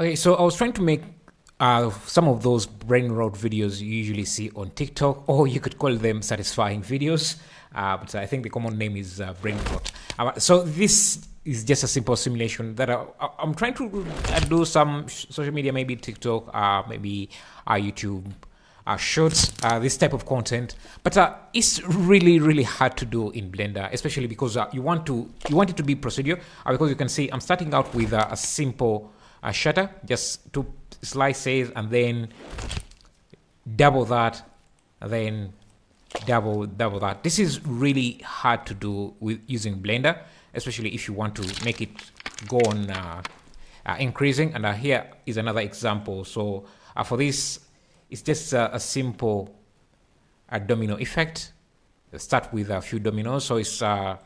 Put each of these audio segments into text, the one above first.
Okay, so I was trying to make uh, some of those brain rot videos you usually see on TikTok, or you could call them satisfying videos. Uh, but I think the common name is uh, brain rot. Uh, so this is just a simple simulation that I, am trying to do some social media, maybe TikTok, uh, maybe uh, YouTube. Uh, shorts, uh, this type of content, but uh, it's really, really hard to do in Blender, especially because you want to you want it to be procedure. Uh, because you can see I'm starting out with a simple uh, shutter, just two slices, and then double that, then double double that. This is really hard to do with using Blender, especially if you want to make it go on uh, uh, increasing. And uh, here is another example. So for this it's just a, a simple a domino effect. Start with a few dominoes. So it's uh,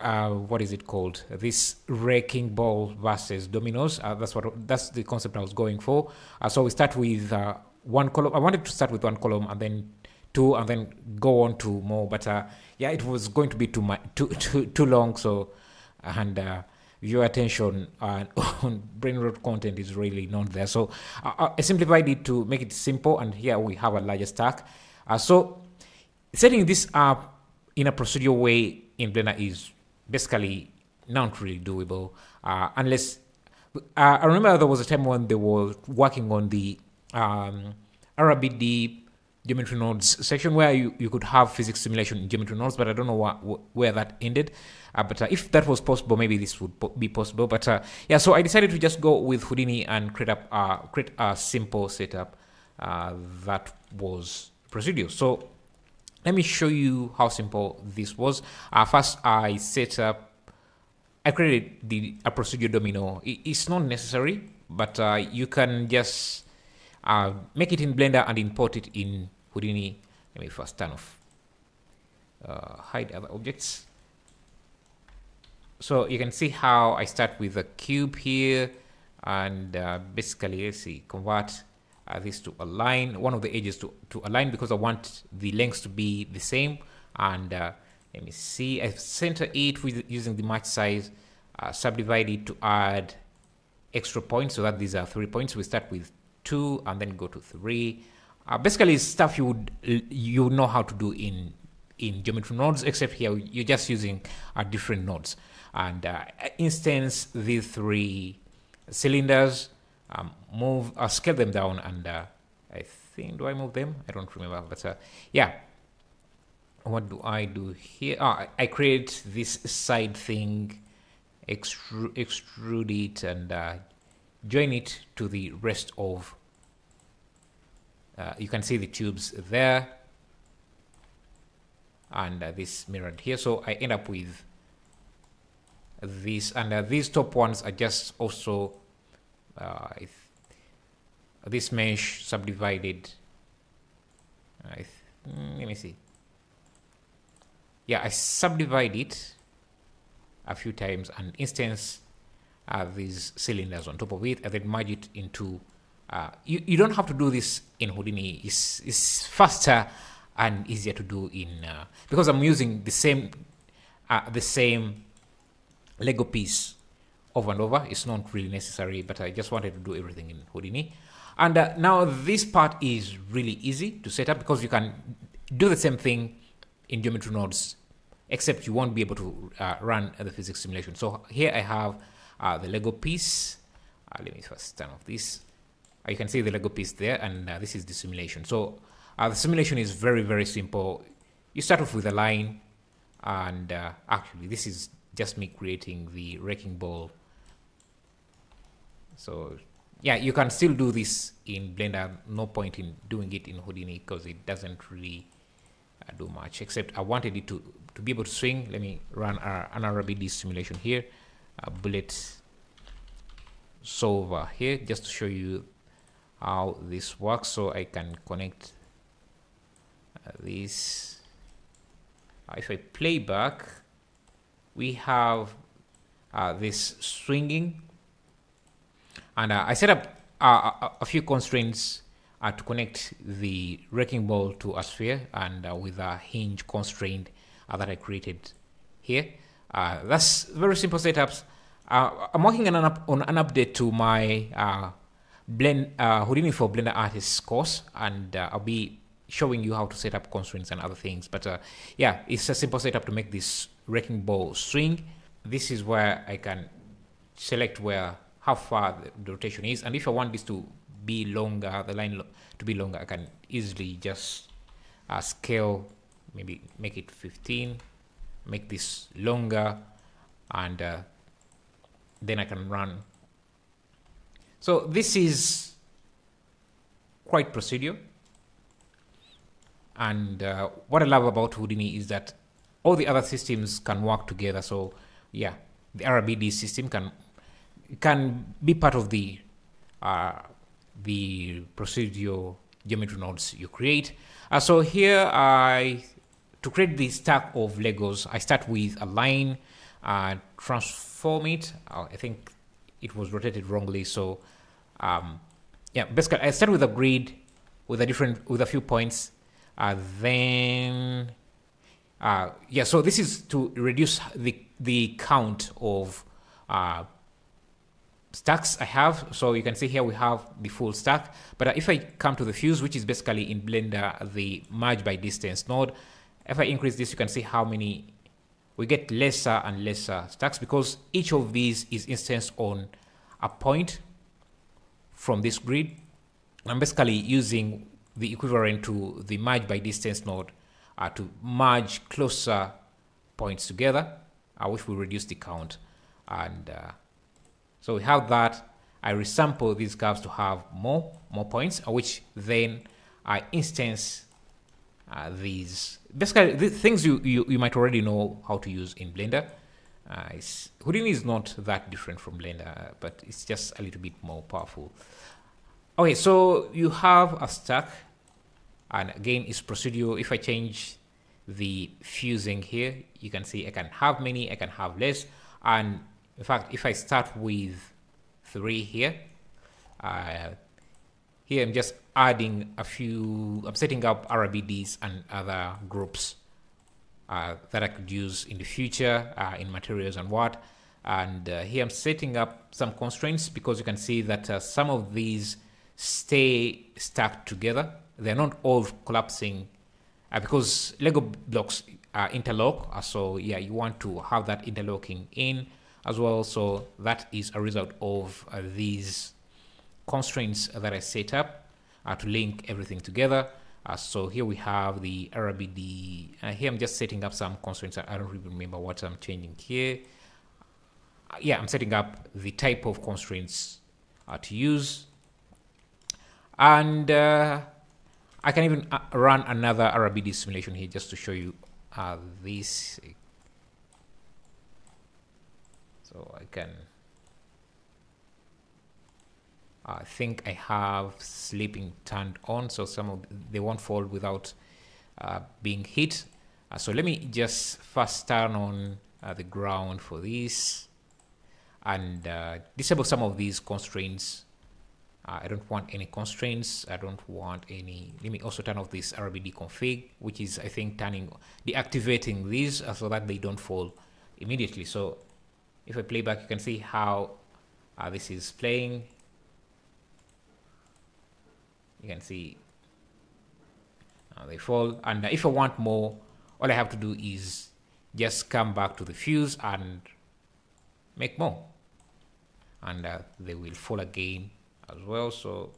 uh, what is it called? This wrecking ball versus dominoes. Uh, that's what that's the concept I was going for. Uh, so we start with uh, one column. I wanted to start with one column and then two, and then go on to more. But uh, yeah, it was going to be too much, too too too long. So and your attention on, brain rot content is really not there. So I simplified it to make it simple, and here we have a larger stack. So setting this up in a procedural way in Blender is basically not really doable uh, unless uh, I remember there was a time when they were working on the um, RBD geometry nodes section where you, you could have physics simulation in geometry nodes, but I don't know what, where that ended. Uh, but uh, if that was possible, maybe this would be possible. But uh, yeah, so I decided to just go with Houdini and create up uh, create a simple setup uh, that was procedure. So let me show you how simple this was. Uh, first, I set up. I created the a procedure domino. It, it's not necessary, but you can just make it in Blender and import it in Houdini. Let me first turn off uh, hide other objects. So you can see how I start with a cube here and uh, basically let's see convert uh, this to align, one of the edges to, to a line because I want the lengths to be the same. And uh, let me see. I center it with using the match size uh, subdivide it to add extra points. So that these are three points. We start with two and then go to three. Uh, basically, stuff you would you know how to do in in geometry nodes, except here you're just using uh, different nodes. And uh, instance these three cylinders, um, move uh, scale them down, and uh, I think do I move them? I don't remember, but uh, yeah. What do I do here? Oh, I create this side thing, extrude, extrude it, and uh, join it to the rest of uh, you can see the tubes there and uh, this mirrored here so I end up with this and these top ones are just also uh, this mesh subdivided mm, let me see yeah I subdivide it a few times and instance uh, these cylinders on top of it and then merge it into uh, you, you don't have to do this in Houdini. It's, it's faster and easier to do in uh, because I'm using the same uh, the same Lego piece over and over. It's not really necessary, but I just wanted to do everything in Houdini. And uh, now this part is really easy to set up because you can do the same thing in geometry nodes, except you won't be able to uh, run the physics simulation. So here I have uh, the Lego piece. let me first turn off this uh, you can see the Lego piece there, and uh, this is the simulation. So uh, the simulation is very, very simple. You start off with a line, and actually this is just me creating the wrecking ball. So yeah, you can still do this in Blender. No point in doing it in Houdini because it doesn't really uh, do much. Except I wanted it to to be able to swing. Let me run our, an RBD simulation here. Uh, bullet solver here just to show you how this works so I can connect uh, this uh, if I play back we have uh, this swinging and uh, I set up uh, a, a, few constraints uh, to connect the wrecking ball to a sphere and with a hinge constraint that I created here that's very simple setups uh, I'm working on an, up, on an update to my uh, blend uh, Houdini for Blender Artists course, and uh, I'll be showing you how to set up constraints and other things. But uh, yeah, it's a simple setup to make this wrecking ball swing. This is where I can select where how far the rotation is, and if I want this to be longer, the line lo to be longer, I can easily just uh, scale, maybe make it 15, make this longer, and uh, then I can run. So this is quite procedure. And uh, what I love about Houdini is that all the other systems can work together. So yeah, the RBD system can can be part of the uh, the procedural geometry nodes you create. Uh, so here I to create the stack of Legos, I start with a line, uh, transform it. Uh, I think it was rotated wrongly, so um, yeah. Basically, I start with a grid with a different with a few points. Uh, then uh, yeah, so this is to reduce the the count of stacks I have. So you can see here we have the full stack. But if I come to the fuse, which is basically in Blender, the merge by distance node, if I increase this, you can see how many, we get lesser and lesser stacks because each of these is instanced on a point from this grid. I'm basically using the equivalent to the merge by distance node uh, to merge closer points together, uh, which will reduce the count. And uh, so we have that. I resample these curves to have more more points, which then I instance uh, these basically the things you, you you might already know how to use in Blender. Uh, Houdini is not that different from Blender, but it's just a little bit more powerful. Okay, so you have a stack, and again, it's procedural. If I change the fusing here, you can see I can have many, I can have less, and in fact, if I start with three here, uh, here I'm just adding a few, I'm setting up RBDs and other groups uh, that I could use in the future uh, in materials and what. And uh, here I'm setting up some constraints because you can see that uh, some of these stay stacked together. They're not all collapsing uh, because Lego blocks interlock. so yeah, you want to have that interlocking in as well. So that is a result of uh, these constraints that I set up uh, to link everything together. Uh, so here we have the RBD. Uh, here I'm just setting up some constraints. I don't really remember what I'm changing here. Uh, yeah, I'm setting up the type of constraints uh, to use. And I can even run another RBD simulation here just to show you this so I can I think I have sleeping turned on so some of they won't fall without uh, being hit. Uh, so let me just first turn on uh, the ground for this and uh, disable some of these constraints. Uh, I don't want any constraints. I don't want any let me also turn off this RBD config which is I think turning deactivating these uh, so that they don't fall immediately. So if I play back you can see how uh, this is playing. You can see uh, they fall. And uh, if I want more all I have to do is just come back to the fuse and make more. And uh, they will fall again as well. So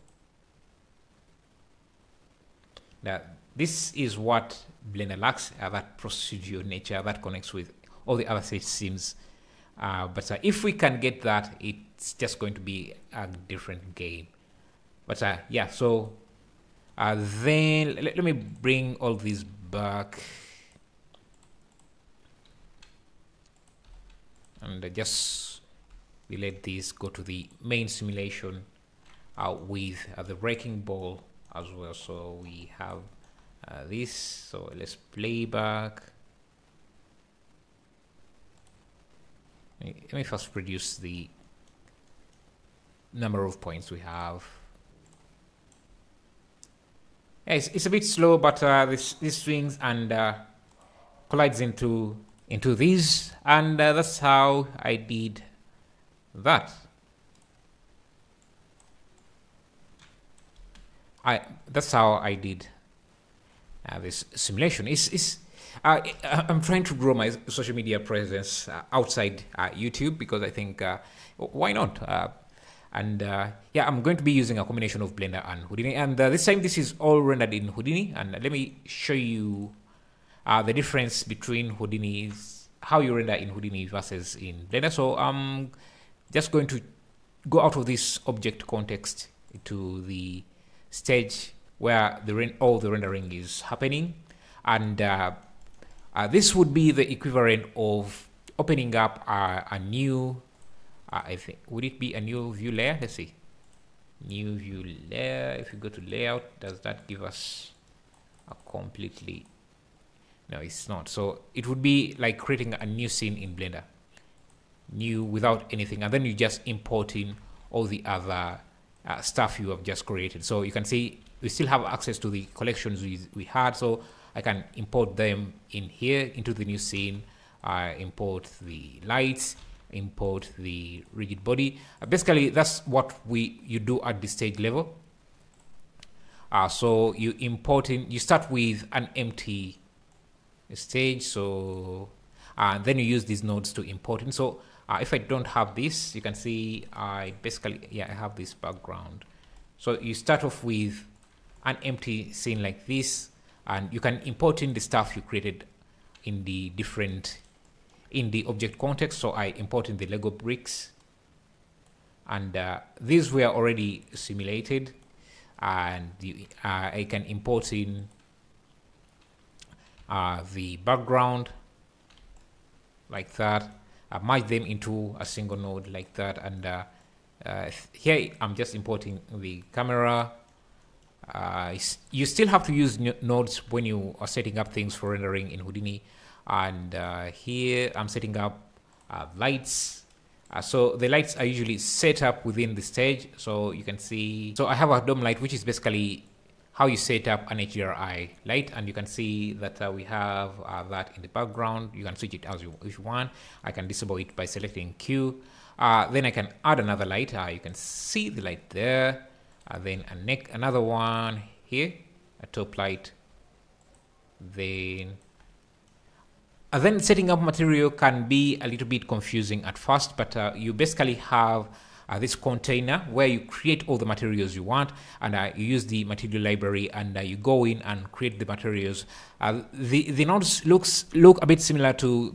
that this is what Blender lacks that procedural nature that connects with all the other systems uh, but uh, if we can get that, it's just going to be a different game. But uh, yeah, so uh, then let, let, me bring all these back. And just we let this go to the main simulation uh, with uh, the wrecking ball as well. So we have this. So let's play back. Let me first produce the number of points we have. Yeah, it's, it's a bit slow, but uh, this this swings and uh, collides into into these, and uh, that's how I did that. I that's how I did uh, this simulation. Is is uh, I'm trying to grow my social media presence uh, outside uh, YouTube because I think uh, why not? Uh, and yeah, I'm going to be using a combination of Blender and Houdini. And this time, this is all rendered in Houdini. And let me show you the difference between Houdini's how you render in Houdini versus in Blender. So I'm just going to go out of this object context to the stage where the all the rendering is happening and uh, uh, this would be the equivalent of opening up a, a new uh, I think would it be a new view layer? Let's see. New view layer. If you go to layout does that give us a completely no it's not. So it would be like creating a new scene in blender. New without anything. And then you just importing all the other uh, stuff you have just created. So you can see we still have access to the collections we, we had. So I can import them in here into the new scene. I import the lights, import the rigid body. Uh, basically, that's what we you do at the stage level. Uh, so you import in, you start with an empty stage. So and uh, then you use these nodes to import in. So uh, if I don't have this, you can see I basically, yeah, I have this background. So you start off with an empty scene like this, and you can import in the stuff you created in the different, in the object context. So I import in the Lego bricks, and uh, these were already simulated, and uh, I can import in uh, the background like that. I merge them into a single node like that. And uh, uh, here I'm just importing the camera uh, you still have to use nodes when you are setting up things for rendering in Houdini. And uh, here I'm setting up uh, lights. So the lights are usually set up within the stage. So you can see so I have a dome light which is basically how you set up an HDRI light. And you can see that uh, we have uh, that in the background. You can switch it as you if you want. I can disable it by selecting Q. Uh, then I can add another light. Uh, you can see the light there uh, then a neck another one here a top light then and then setting up material can be a little bit confusing at first but uh, you basically have uh, this container where you create all the materials you want and uh, you use the material library and uh, you go in and create the materials. Uh, the, the nodes looks look a bit similar to,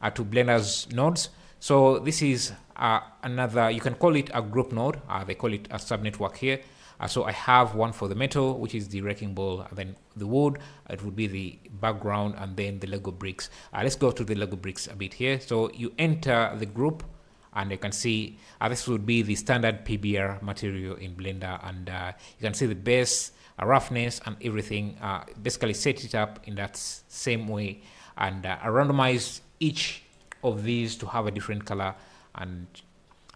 uh, to Blender's nodes. So this is uh, another, you can call it a group node. they call it a subnetwork here. so I have one for the metal, which is the wrecking ball, and then the wood, it would be the background, and then the Lego bricks. let's go to the Lego bricks a bit here. So you enter the group, and you can see uh, this would be the standard PBR material in Blender and uh, you can see the base uh, roughness and everything uh, basically set it up in that same way and uh, randomize each of these to have a different color and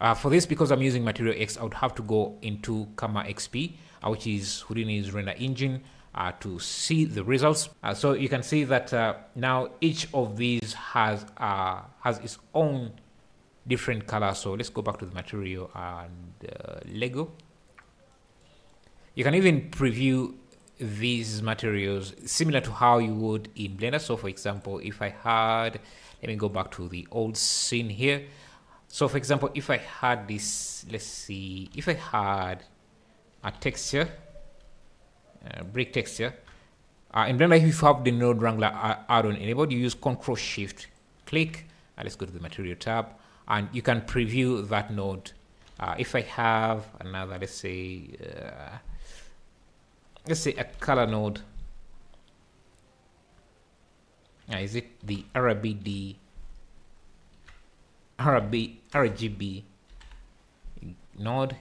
uh, for this because I'm using Material X I would have to go into Karma XP which is Houdini's render engine uh, to see the results. Uh, so you can see that uh, now each of these has has its own different color. so let's go back to the material and uh, lego you can even preview these materials similar to how you would in blender so for example if i had let me go back to the old scene here so for example if i had this let's see if i had a texture uh, brick texture uh, in blender if you have the node wrangler add-on enabled you use control shift click uh, let's go to the material tab and you can preview that node. Uh, if I have another, let's say, uh, let's say a color node. Uh, is it the RBD, RB, RGB node?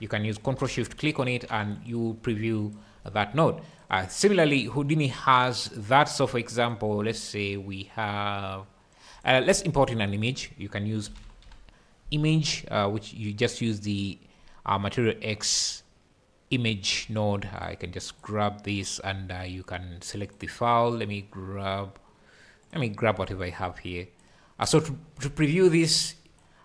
You can use Control Shift, click on it, and you preview that node. Uh, similarly, Houdini has that. So, for example, let's say we have uh, let's import in an image. You can use image, uh, which you just use the uh, Material X image node. I can just grab this and uh, you can select the file. Let me grab, let me grab whatever I have here. Uh, so to, to preview this,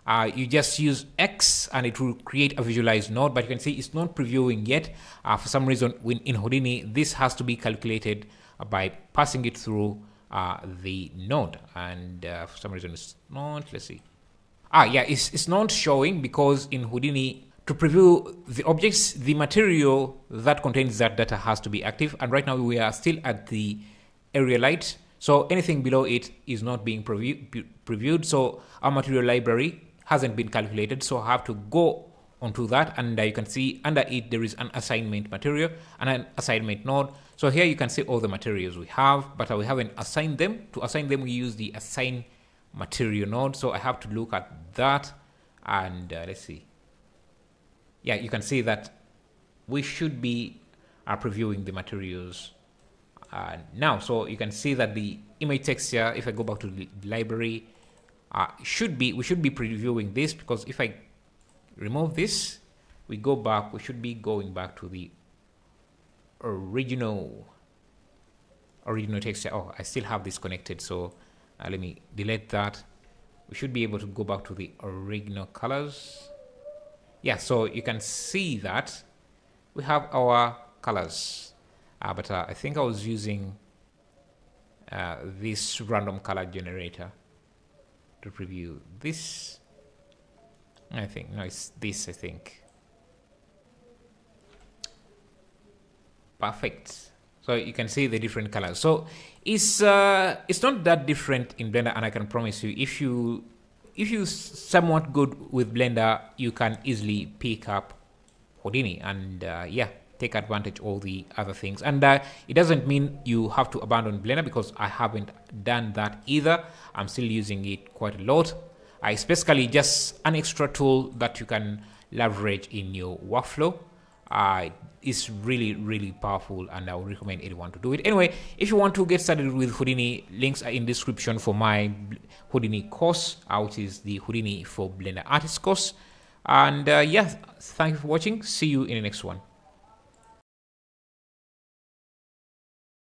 uh, you just use X and it will create a visualized node, but you can see it's not previewing yet. Uh, for some reason, when in Houdini, this has to be calculated by passing it through uh, the node. And uh, for some reason, it's not. Let's see. Ah, yeah, it's, it's not showing because in Houdini, to preview the objects, the material that contains that data has to be active. And right now we are still at the area light. So anything below it is not being preview, previewed. So our material library hasn't been calculated. So I have to go onto that and uh, you can see under it there is an assignment material and an assignment node. So here you can see all the materials we have, but we haven't assigned them. To assign them, we use the assign material node. So I have to look at that and uh, let's see yeah, you can see that we should be uh, previewing the materials uh, now. So you can see that the image texture, if I go back to the library, uh, should be we should be previewing this because if I remove this, we go back, we should be going back to the original original texture. Oh, I still have this connected, so uh, let me delete that. We should be able to go back to the original colors yeah, so you can see that we have our colors. Uh, but I think I was using uh, this random color generator to preview this. I think, no, it's this, I think. Perfect. So you can see the different colors. So it's uh, it's not that different in Blender, and I can promise you, if you if you somewhat good with Blender, you can easily pick up Houdini and uh, yeah, take advantage all the other things. And uh, it doesn't mean you have to abandon Blender because I haven't done that either. I'm still using it quite a lot. Uh, it's basically just an extra tool that you can leverage in your workflow. Uh, is really really powerful and I would recommend anyone to do it. Anyway, if you want to get started with Houdini, links are in description for my Houdini course, uh, which is the Houdini for Blender Artist course. And uh, yeah, thank you for watching. See you in the next one.